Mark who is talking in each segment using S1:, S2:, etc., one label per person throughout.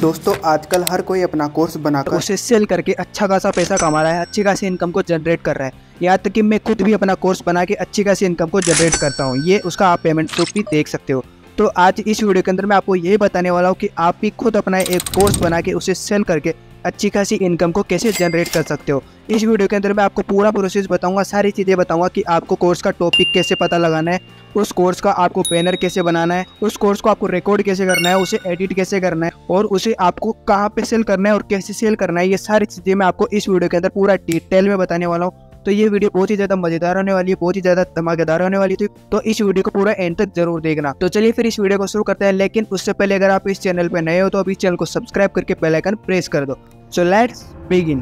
S1: दोस्तों, आजकल हर कोई अपना कोर्स बनाकर
S2: उसे सेल करके अच्छा खासा पैसा कमा रहा है, अच्छी खासी इनकम को जनरेट कर रहा है। यहाँ तक कि मैं खुद भी अपना कोर्स बना के अच्छी खासी इनकम को जनरेट करता हूँ। ये उसका आप पेमेंट प्रूफ भी देख सकते हो। तो आज इस वीडियो के अंदर मैं आपको ये बताने वाला हूँ कि आप भी खुद अपना एक कोर्स बना के उसे सेल करके अच्छी खासी इनकम को कैसे जनरेट कर सकते हो? इस वीडियो के अंदर मैं आपको पूरा प्रोसेस बताऊँगा, सारी चीज़ें बताऊँगा कि आपको कोर्स का टॉपिक कैसे पता लगाना है, उस कोर्स का आपको बैनर कैसे बनाना है, उस कोर्स को आपको रिकॉर्ड कैसे करना है, उसे एडिट कैसे करना है और उसे आपको कहाँ पे सेल करना है और कैसे सेल करना है, ये सारी चीज़ें मैं आपको इस वीडियो के अंदर पूरा डिटेल में बताने वाला हूँ। तो ये वीडियो बहुत ही ज़्यादा मज़ेदार होने वाली है, बहुत ही ज़्यादा धमाकेदार होने वाली थी तो इस वीडियो को पूरा एंड तक ज़रूर देखना। तो चलिए फिर इस वीडियो को शुरू करते हैं, लेकिन उससे पहले अगर आप इस चैनल पर नए हो तो अभी चैनल को सब्सक्राइब करके बेल आइकन प्रेस कर दो। सो लेट्स बिगिन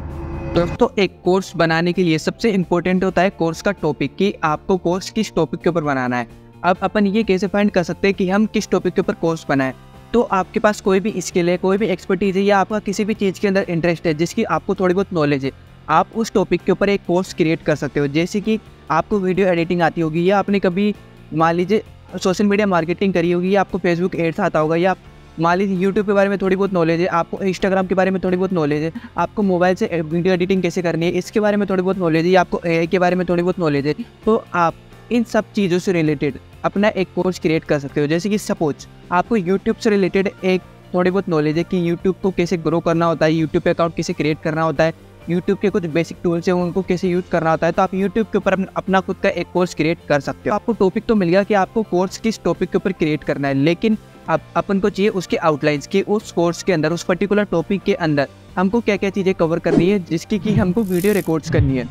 S3: दोस्तों, एक कोर्स बनाने के लिए सबसे इम्पोर्टेंट होता है कोर्स का टॉपिक कि आपको कोर्स किस टॉपिक के ऊपर बनाना है। अब अपन ये कैसे फाइंड कर सकते हैं कि हम किस टॉपिक के ऊपर कोर्स बनाएँ? तो आपके पास कोई भी स्किल है, कोई भी एक्सपर्टीज है या आपका किसी भी चीज़ के अंदर इंटरेस्ट है, जिसकी आपको थोड़ी बहुत नॉलेज है, आप उस टॉपिक के ऊपर एक कोर्स क्रिएट कर सकते हो। जैसे कि आपको वीडियो एडिटिंग आती होगी या आपने कभी, मान लीजिए सोशल मीडिया मार्केटिंग करी होगी या आपको फेसबुक एड्स आता होगा या मान लीजिए यूट्यूब के बारे में थोड़ी बहुत नॉलेज है, आपको इंस्टाग्राम के बारे में थोड़ी बहुत नॉलेज है, आपको मोबाइल से वीडियो एडिटिंग कैसे करनी है, इसके बारे में थोड़ी बहुत नॉलेज है, या आपको ए के बारे में थोड़ी बहुत नॉलेज है तो आप इन सब चीज़ों से रिलेटेड अपना एक कोर्स क्रिएट कर सकते हो। जैसे कि सपोज़ आपको यूट्यूब से रिलेटेड एक थोड़ी बहुत नॉलेज है कि यूट्यूब को कैसे ग्रो करना होता है यूट्यूब अकाउंट कैसे क्रिएट करना होता है यूट्यूब के कुछ बेसिक टूल्स हैं, उनको कैसे यूज़ करना होता है तो आप यूट्यूब के ऊपर अपना खुद का एक कोर्स क्रिएट कर सकते हो। आपको टॉपिक तो मिल गया कि आपको कोर्स किस टॉपिक के ऊपर क्रिएट करना है, लेकिन अब अपन को चाहिए उसके आउटलाइंस की, उस कोर्स के अंदर, उस पर्टिकुलर टॉपिक के अंदर। हमको क्या क्या चीज़ें कवर करनी है, जिसकी कि हमको वीडियो रिकॉर्ड्स करनी है।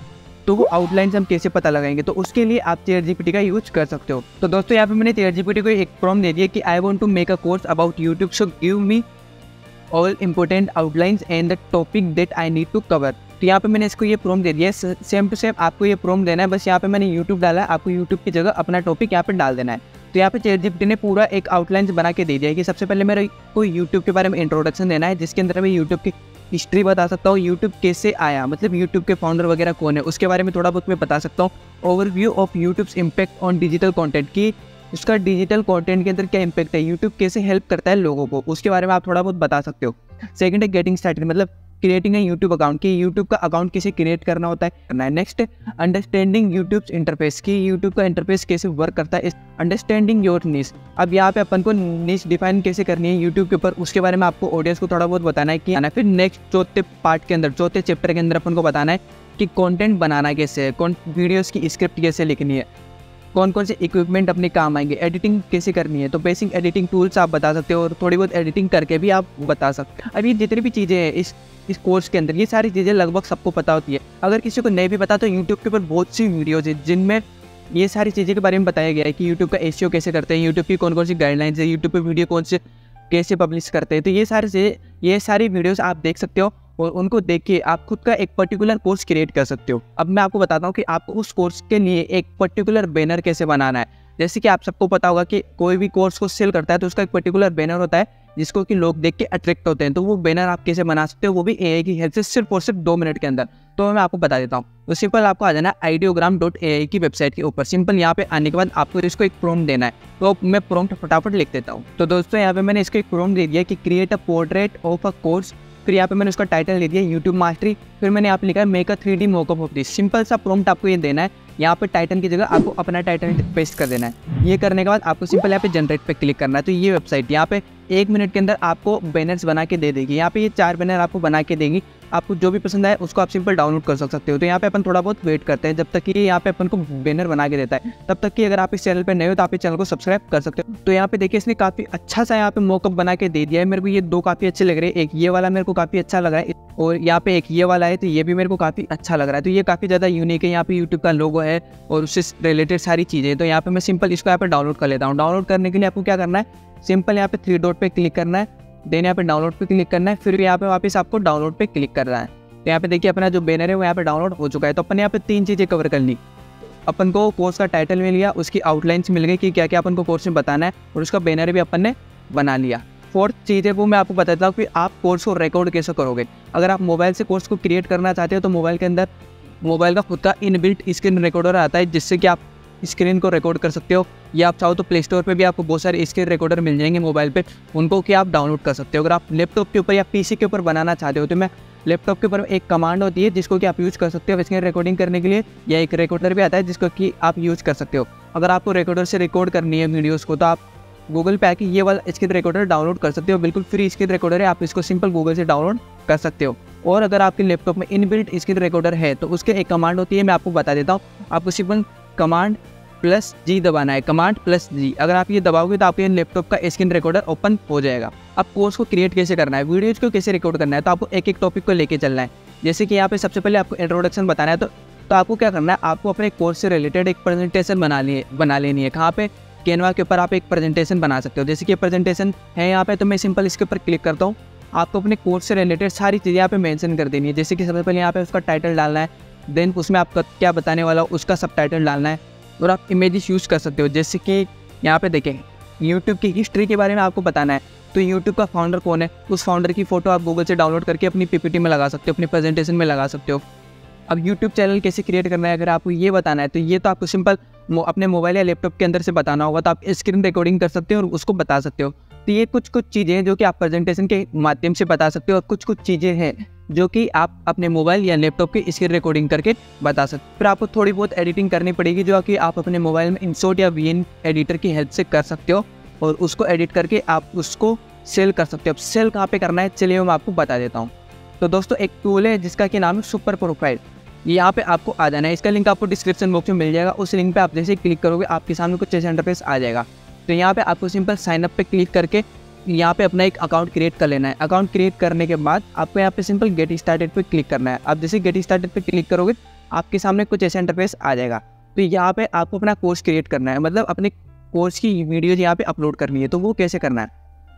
S3: तो वो आउटलाइंस हम कैसे पता लगाएँगे? तो उसके लिए आप चेयर जीपीटी का यूज़ कर सकते हो। तो दोस्तों, यहाँ पे मैंने चेयर जीपीटी को एक प्रॉम दे दिया कि I want to make a course about YouTube so give me all important outlines and the topic that I need to cover तो यहाँ पे मैंने इसको ये प्रोम दे दिया। सेम टू सेम आपको ये प्रोम देना है। बस यहाँ पे मैंने यूट्यूब डाला है। आपको यूट्यूब की जगह अपना टॉपिक यहाँ पे डाल देना है। तो यहाँ पे चेयर जीपीटी ने पूरा एक आउटलाइन बना के दे दिया है कि सबसे पहले मेरे को यूट्यूब के बारे में इंट्रोडक्शन देना है, जिसके अंदर मैं यूट्यूब की हिस्ट्री बता सकता हूँ यूट्यूब कैसे आया मतलब यूट्यूब के फाउंडर वगैरह कौन है, उसके बारे में थोड़ा बहुत मैं बता सकता हूँ। Overview of YouTube's impact on digital content की उसका डिजिटल कंटेंट के अंदर क्या इंपैक्ट है यूट्यूब कैसे हेल्प करता है लोगों को, उसके बारे में आप थोड़ा बहुत बता सकते हो। सेकंड है गेटिंग स्टार्टेड मतलब क्रिएटिंग यूट्यूब अकाउंट की यूट्यूब का अकाउंट कैसे क्रिएट करना होता है? करना है। नेक्स्ट अंडरस्टैंडिंग यूट्यूब इंटरफेस की यूट्यूब का इंटरफेस कैसे वर्क करता है? अंडरस्टैंडिंग योर नीस अब यहाँ पे अपन को नीस डिफाइन कैसे करनी है यूट्यूब के ऊपर, उसके बारे में आपको ऑडियंस को थोड़ा बहुत बताना है कि आना। फिर नेक्स्ट चौथे पार्ट के अंदर, चौथे चैप्टर के अंदर अपन को बताना है कि कंटेंट बनाना कैसे है वीडियोस की स्क्रिप्ट कैसे लिखनी है। कौन कौन से इक्विपमेंट अपने काम आएँगे? एडिटिंग कैसे करनी है? तो बेसिक एडिटिंग टूल्स आप बता सकते हो और थोड़ी बहुत एडिटिंग करके भी आप बता सकते हो। अब ये जितनी भी चीज़ें हैं इस इस कोर्स के अंदर, ये सारी चीज़ें लगभग सबको पता होती है। अगर किसी को नहीं भी पता तो यूट्यूब के ऊपर बहुत सी वीडियोज़ हैं जिनमें ये सारी चीज़ें के बारे में बताया गया है कि यूट्यूब का एशियो कैसे करते हैं यूट्यूब की कौन कौन सी गाइडलाइंस है यूट्यूब पर वीडियो कौन से, कैसे पब्लिश करते हैं। तो ये सारे से, ये सारी वीडियोज़ आप देख सकते हो। और उनको देख के आप खुद का एक पर्टिकुलर कोर्स क्रिएट कर सकते हो। अब मैं आपको बताता हूँ कि आपको उस कोर्स के लिए एक पर्टिकुलर बैनर कैसे बनाना है। जैसे कि आप सबको पता होगा कि कोई भी कोर्स को सेल करता है तो उसका एक पर्टिकुलर बैनर होता है, जिसको कि लोग देख के अट्रैक्ट होते हैं। तो वो बैनर आप कैसे बना सकते हो, वो भी ए आई की हेल्प से सिर्फ़ और सिर्फ़ दो मिनट के अंदर। तो मैं आपको बता देता हूँ। तो सिंपल आपको आ जाना है आइडियोग्राम डॉट ए आई की वेबसाइट के ऊपर। सिंपल यहाँ पे आने के बाद आपको इसको एक प्रोम देना है। तो मैं प्रोम फटाफट लिख देता हूँ। तो दोस्तों यहाँ पे मैंने इसको एक प्रोम दे दिया कि create a portrait of a course फिर यहाँ पे मैंने उसका टाइटल दे दिया यूट्यूब मास्टरी फिर मैंने यहाँ पे लिखा है make a three D mockup of this simple सा प्रोम्प्ट आपको ये देना है। यहाँ पे टाइटन की जगह आपको अपना टाइटन पेस्ट कर देना है। ये करने के बाद आपको सिंपल यहाँ पे जनरेट पे क्लिक करना है। तो ये वेबसाइट यहाँ पे एक मिनट के अंदर आपको बैनर्स बना के दे देगी। यहाँ पे ये चार बैनर आपको बना के देंगी। आपको जो भी पसंद आए, उसको आप सिंपल डाउनलोड कर सकते हो। तो यहाँ पे अपन थोड़ा बहुत वेट करते हैं। जब तक कि यहाँ पे अपन को बैनर बना के देता है, तब तक कि अगर आप इस चैनल पे नए हो तो आप इस चैनल को सब्सक्राइब कर सकते हो। तो यहाँ पे देखिए, इसने काफ़ी अच्छा सा यहाँ पे मोकअप बना के दे दिया है। मेरे को ये दो काफ़ी अच्छे लग रहे हैं। एक ये वाला मेरे को काफ़ी अच्छा लग रहा है, और यहाँ पे एक ये वाला है तो ये भी मेरे को काफ़ी अच्छा लग रहा है। तो ये काफ़ी ज़्यादा यूनिक है। यहाँ पे यूट्यूब का लोगो है, और उससे रिलेटेड सारी चीज़ें तो यहाँ पे मैं सिंपल इसको यहाँ पे डाउनलोड कर लेता हूँ। डाउनलोड करने के लिए आपको क्या करना है? सिंपल यहाँ पे थ्री डॉट पे क्लिक करना है। देन यहाँ पे डाउनलोड पे क्लिक करना है, फिर यहाँ पे वापस आपको डाउनलोड पे क्लिक करना है। तो यहाँ पे देखिए अपना जो बैनर है वो यहाँ पे डाउनलोड हो चुका है। तो अपन यहाँ पे तीन चीज़ें कवर कर ली। अपन को कोर्स का टाइटल मिल गया, उसकी आउटलाइंस मिल गई कि क्या क्या अपन को कोर्स में बताना है और उसका बैनर भी अपन ने बना लिया। फोर्थ चीज़ है वो मैं आपको बताता हूँ कि आप कोर्स को रिकॉर्ड कैसे करोगे। अगर आप मोबाइल से कोर्स को क्रिएट करना चाहते हो तो मोबाइल के अंदर मोबाइल का खुद का इनबिल्ट स्क्रीन रिकॉर्डर आता है, जिससे कि आप स्क्रीन को रिकॉर्ड कर सकते हो। या आप चाहो तो प्ले स्टोर पर भी आपको बहुत सारे स्क्रीन रिकॉर्डर मिल जाएँगे मोबाइल पर उनको कि आप डाउनलोड कर सकते हो। अगर आप लैपटॉप के ऊपर या पीसी के ऊपर बनाना चाहते हो तो मैं लैपटॉप के ऊपर एक कमांड होती है, जिसको कि आप यूज़ कर सकते हो स्क्रीन रिकॉर्डिंग करने के लिए। या एक रिकॉर्डर भी आता है, जिसको कि आप यूज़ कर सकते हो। अगर आपको रिकॉर्डर से रिकॉर्ड करनी है वीडियोज़ को तो आप गूगल पे आके ये वाला स्क्रीन रिकॉर्डर डाउनलोड कर सकते हो। बिल्कुल फ्री स्क्रीन रिकॉर्डर है, आप इसको सिंपल गूगल से डाउनलोड कर सकते हो। और अगर आपके लैपटॉप में इनबिल्ट स्क्रीन रिकॉर्डर है तो उसके एक कमांड होती है, मैं आपको बता देता हूँ। आपको सिंपल कमांड प्लस जी दबाना है कमांड प्लस जी अगर आप ये दबाओगे तो आपके लैपटॉप का स्क्रीन रिकॉर्डर ओपन हो जाएगा। अब कोर्स को क्रिएट कैसे करना है? वीडियोज़ को कैसे रिकॉर्ड करना है? तो आपको एक एक टॉपिक को लेके चलना है। जैसे कि यहाँ पे सबसे पहले आपको इंट्रोडक्शन बताना है तो तो आपको क्या करना है? आपको अपने कोर्स से रिलेटेड एक प्रेजेंटेशन बना लिए, बना लेनी है। कहाँ पे? कैनवा के ऊपर आप एक प्रेजेंटेशन बना सकते हो। जैसे कि प्रेजेंटेशन है यहाँ पे तो मैं सिंपल इसके ऊपर क्लिक करता हूँ। आपको अपने कोर्स से रिलेटेड सारी चीज़ें यहाँ पे मेंशन कर देनी है। जैसे कि सबसे पहले यहाँ पे उसका टाइटल डालना है। देन उसमें आपका क्या बताने वाला हो, उसका सब डालना है और आप इमेजेस यूज़ कर सकते हो। जैसे कि यहाँ पे देखें यूट्यूब की हिस्ट्री के बारे में आपको बताना है। तो यूट्यूब का फाउंडर कौन है? उस फाउंडर की फ़ोटो आप गूगल से डाउनलोड करके अपनी पीपीटी में लगा सकते हो, अपनी प्रेजेंटेशन में लगा सकते हो। अब यूट्यूब चैनल कैसे क्रिएट करना है? अगर आपको ये बताना है तो ये तो आपको सिंपल अपने मोबाइल या लैपटॉप के अंदर से बताना होगा तो आप स्क्रीन रिकॉर्डिंग कर सकते हो और उसको बता सकते हो। तो ये कुछ कुछ चीज़ें हैं जो कि आप प्रेजेंटेशन के माध्यम से बता सकते हो और कुछ कुछ चीज़ें हैं जो कि आप अपने मोबाइल या लैपटॉप की स्क्रीन रिकॉर्डिंग करके बता सकते फिर आपको थोड़ी बहुत एडिटिंग करनी पड़ेगी जो कि आप अपने मोबाइल में इंसोट या वीएन एडिटर की हेल्प से कर सकते हो और उसको एडिट करके आप उसको सेल कर सकते हो। अब सेल कहाँ पे करना है? चलिए मैं आपको बता देता हूँ। तो दोस्तों, एक टूल है जिसका कि नाम है सुपर प्रोफ़ाइल यहाँ पे आपको आ जाना है। इसका लिंक आपको डिस्क्रिप्शन बॉक्स में मिल जाएगा। उस लिंक पे आप जैसे क्लिक करोगे, आपके सामने कुछ ऐसे इंटरफेस आ जाएगा। तो यहाँ पे आपको सिंपल साइनअप पे क्लिक करके यहाँ पे अपना एक अकाउंट क्रिएट कर लेना है। अकाउंट क्रिएट करने के बाद आपको यहाँ पे सिंपल गेट स्टार्टेड पे क्लिक करना है। आप जैसे गेट स्टार्टेड पे क्लिक करोगे, आपके सामने कुछ ऐसा इंटरफेस आ जाएगा। तो यहाँ पे आपको अपना कोर्स क्रिएट करना है। मतलब अपने कोर्स की वीडियोज़ यहाँ पे अपलोड करनी है। तो वो कैसे करना है?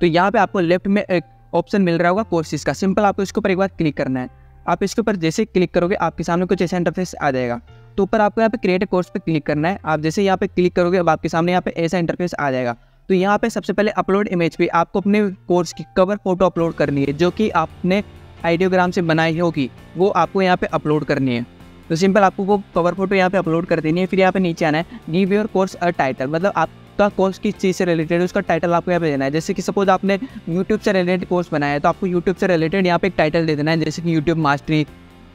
S3: तो यहाँ पे आपको लेफ़्ट में एक ऑप्शन मिल रहा होगा कोर्सेज का। सिंपल आपको इसके ऊपर एक बार क्लिक करना है। आप इसके ऊपर जैसे क्लिक करोगे, आपके सामने कुछ ऐसा इंटरफेस आ जाएगा। तो ऊपर आपको यहाँ पे क्रिएट कोर्स पे क्लिक करना है आप जैसे यहाँ पे क्लिक करोगे अब आपके सामने यहाँ पे ऐसा इंटरफेस आ जाएगा तो यहाँ पे सबसे पहले अपलोड इमेज पे आपको अपने कोर्स की कवर फ़ोटो अपलोड करनी है जो कि आपने आइडियोग्राम से बनाई होगी वो आपको यहाँ पे अपलोड करनी है तो सिंपल आपको वो कवर फ़ोटो यहाँ पे अपलोड कर देनी है फिर यहाँ पे नीचे आना है give your course a title मतलब आपका कोर्स किस चीज़ से रिलेटेड है उसका टाइटल आपको यहाँ पे देना है जैसे कि सपोज़ आपने यूट्यूब से रिलेटेड कोर्स बनाया है तो आपको यूट्यूब से रिलेटेड यहाँ पे एक टाइटल दे देना है जैसे कि यूट्यूब मास्टरी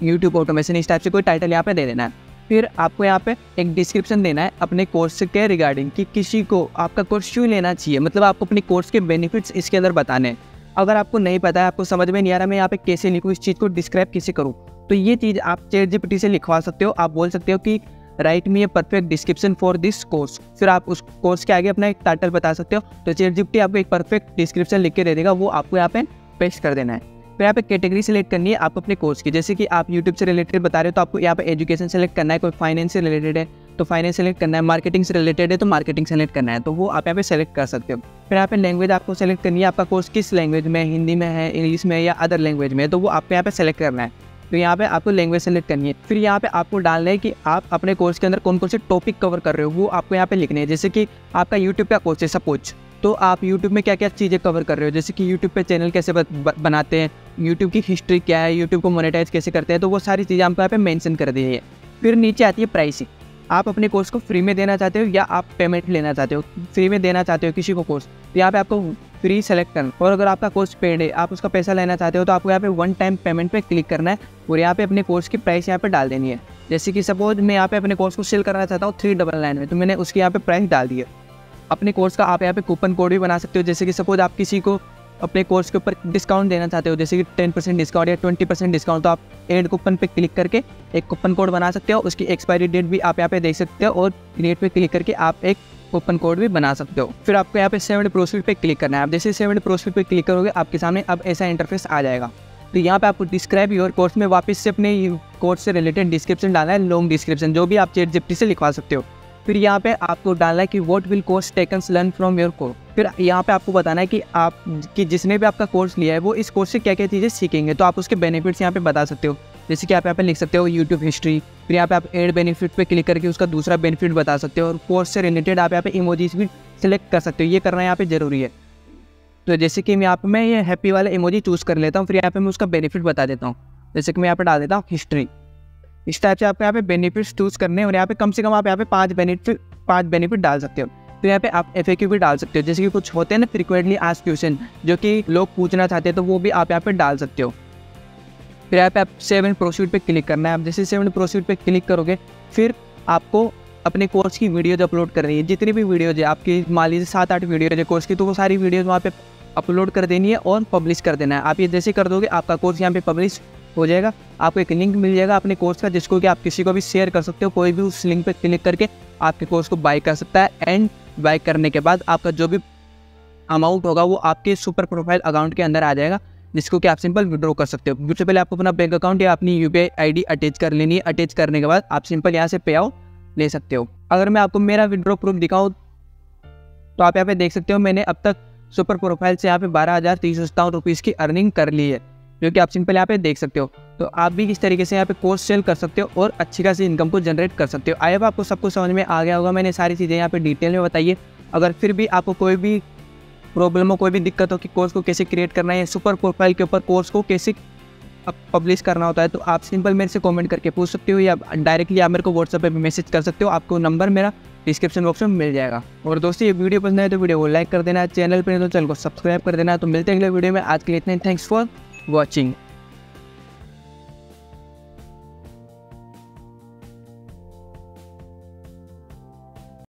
S3: यूट्यूब ऑटोमेशन इस टाइप से कोई टाइटल यहाँ पे दे देना है फिर आपको यहाँ पे एक डिस्क्रिप्शन देना है अपने कोर्स के रिगार्डिंग कि किसी को आपका कोर्स क्यों लेना चाहिए? मतलब आपको अपने कोर्स के बेनिफिट्स इसके अंदर बताने हैं। अगर आपको नहीं पता है, आपको समझ में नहीं आ रहा, मैं यहाँ पे कैसे लिखूँ, इस चीज़ को डिस्क्राइब कैसे करूँ? तो ये चीज़ आप चेट जीपीटी से लिखवा सकते हो। आप बोल सकते हो कि write me a perfect description for this course फिर आप उस कोर्स के आगे अपना एक टाइटल बता सकते हो। तो चेट जीपीटी आपको एक परफेक्ट डिस्क्रिप्शन लिख के दे देगा, वो आपको यहाँ पे पेस्ट कर देना है। फिर यहाँ पे कैटेगरी सेलेक्ट करनी है, आप अपने कोर्स की। जैसे कि आप यूट्यूब से रिलेटेड बता रहे हो तो आपको यहाँ पे एजुकेशन सेलेक्ट करना है, कोई फाइनेंस से रिलेटेड है तो फाइनेंस सेलेक्ट करना है मार्केटिंग से रिलेटेड है तो मार्केटिंग सेलेक्ट करना है तो वो आप यहाँ पे सेलेक्ट कर सकते हो। फिर यहाँ पे लैंग्वेज आपको सेलेक्ट करनी है, आपका कोर्स किस लैंग्वेज में हिंदी में है इंग्लिश में या अदर लैंग्वेज में तो वो आपको यहाँ पे सेलेक्ट करना है। तो यहाँ पे आपको लैंग्वेज सेलेक्ट करनी है। फिर यहाँ पे आपको डालना है कि आप अपने कोर्स के अंदर कौन कौन से टॉपिक कवर कर रहे हो, वो आपको यहाँ पे लिखने हैं। जैसे कि आपका यूट्यूब का कोर्स है सपोज़ तो आप यूट्यूब में क्या क्या चीज़ें कवर कर रहे हो? जैसे कि यूट्यूब पे चैनल कैसे बनाते हैं यूट्यूब की हिस्ट्री क्या है यूट्यूब को मोनेटाइज कैसे करते हैं तो वो सारी चीज़ें आपको यहाँ पे मेंशन कर दी है। फिर नीचे आती है प्राइसिंग आप अपने कोर्स को फ्री में देना चाहते हो या आप पेमेंट लेना चाहते हो? फ्री में देना चाहते हो किसी को कोर्स तो यहाँ पे आपको फ्री सेलेक्ट करना और अगर आपका कोर्स पेड है, आप उसका पैसा लेना चाहते हो तो आपको यहाँ पे वन टाइम पेमेंट पे क्लिक करना है और यहाँ पे अपने कोर्स की प्राइस यहाँ पे डाल देनी है। जैसे कि सपोज़ मैं यहाँ पे अपने कोर्स को सेल करना चाहता हूँ थ्री डबल नाइन में तो मैंने उसकी यहाँ पे प्राइस डाल दी है। अपने कोर्स का आप यहाँ पे कूपन कोड भी बना सकते हो, जैसे कि सपोज़ आप किसी को अपने कोर्स के ऊपर डिस्काउंट देना चाहते हो, जैसे कि टेन परसेंट डिस्काउंट या ट्वेंटी परसेंट डिस्काउंट तो आप एड कूपन पे क्लिक करके एक कूपन कोड बना सकते हो, उसकी एक्सपायरी डेट भी आप यहाँ पे देख सकते हो और क्रिएट पे क्लिक करके आप एक कूपन कोड भी बना सकते हो। फिर आपको यहाँ पे सेवन प्रोसीड पे क्लिक करना है। आप जैसे सेवन प्रोसीड पे क्लिक करोगे, आपके सामने अब ऐसा इंटरफेस आ जाएगा। तो यहाँ पे आपको डिस्क्राइब योर कोर्स में वापस से अपने कोर्स से रिलेटेड डिस्क्रिप्शन डालना है लॉन्ग डिस्क्रिप्शन जो भी आप चेट जिप्टी से लिखवा सकते हो। फिर यहाँ पे आपको डालना है कि what will course takers learn from your course फिर यहाँ पे आपको बताना है कि आप, कि जिसने भी आपका कोर्स लिया है, वो इस कोर्स से क्या क्या चीज़ें सीखेंगे। तो आप उसके बेनिफिट्स यहाँ पे बता सकते हो। जैसे कि आप यहाँ पे लिख सकते हो यूट्यूब हिस्ट्री फिर यहाँ पे आप एड बेनिफिट पे क्लिक करके उसका दूसरा बेनिफिट बता सकते हो, और कोर्स से रिलेटेड आप यहाँ पे इमोजीज भी सिलेक्ट कर सकते हो। ये करना यहाँ पे ज़रूरी है। तो जैसे कि मैं यहाँ पे, मैं ये हैप्पी वाला इमोजी चूज़ कर लेता हूँ, फिर यहाँ पे मैं उसका बेनिफिट बता देता हूँ। जैसे कि मैं यहाँ पे डाल देता हूँ हिस्ट्री इस टाइप से आपको यहाँ पे बेनिफिट्स चूज़ करने हैं और यहाँ पे कम से कम आप यहाँ पे पाँच बेनिफिट पाँच बेनिफिट डाल सकते हो। तो यहाँ पे आप एफ़ भी डाल सकते हो। जैसे कि कुछ होते हैं ना फ्रिक्वेंटली आज क्वेश्चन जो कि लोग पूछना चाहते हैं तो वो भी आप यहाँ पे डाल सकते हो। फिर यहाँ पे आप सेवन प्रोसीड पे क्लिक करना है। आप जैसे सेवन प्रोसीड पे क्लिक करोगे, फिर आपको अपने कोर्स की वीडियोज़ अपलोड करनी है। जितनी भी वीडियोज़ है, आपकी मान लीजिए सात आठ वीडियोज़ है कोर्स की तो वो सारी वीडियोज़ वहाँ पे अपलोड कर देनी है और पब्लिश कर देना है। आप ये जैसे कर दोगे, आपका कोर्स यहाँ पे पब्लिश हो जाएगा। आपको एक लिंक मिल जाएगा अपने कोर्स का, जिसको कि आप किसी को भी शेयर कर सकते हो, कोई भी उस लिंक पर क्लिक करके आपके कोर्स को बाई कर सकता है। एंड बाई करने के बाद आपका जो भी अमाउंट होगा, वो आपके सुपर प्रोफ़ाइल अकाउंट के अंदर आ जाएगा, जिसको कि आप सिंपल विड्रॉ कर सकते हो। सबसे पहले आपको अपना बैंक अकाउंट या अपनी यू पी अटैच कर लेनी है। अटैच करने के बाद आप सिंपल यहाँ से पे आउट ले सकते हो। अगर मैं आपको मेरा विड्रॉ प्रूफ दिखाऊँ तो आप यहाँ पे देख सकते हो, मैंने अब तक सुपर प्रोफ़ाइल से यहाँ पे बारह हज़ार तीन सौ सत्तावन रुपीज़ की अर्निंग कर ली है। जो कि आप सिंपल यहाँ पे देख सकते हो। तो आप भी इस तरीके से यहाँ पे कोर्स सेल कर सकते हो और अच्छी खासी इनकम को जनरेट कर सकते हो। आई अब आपको सब कुछ समझ में आ गया होगा, मैंने सारी चीज़ें यहाँ पे डिटेल में बताइए अगर फिर भी आपको कोई भी प्रॉब्लम हो, कोई भी दिक्कत हो कि कोर्स को कैसे क्रिएट करना है सुपर प्रोफ़ाइल के ऊपर कोर्स को कैसे पब्लिश करना होता है तो आप सिंपल मेरे से कमेंट करके पूछ सकते हो या डायरेक्टली आप मेरे को व्हाट्सएप पे मैसेज कर सकते हो। आपको नंबर मेरा डिस्क्रिप्शन बॉक्स में मिल जाएगा। और दोस्तों, ये वीडियो पसंद है तो वीडियो को लाइक कर देना चैनल पर तो चैनल को सब्सक्राइब कर देना। तो मिलते हैं अगले वीडियो में। आज के लिए इतने थैंक्स फॉर watching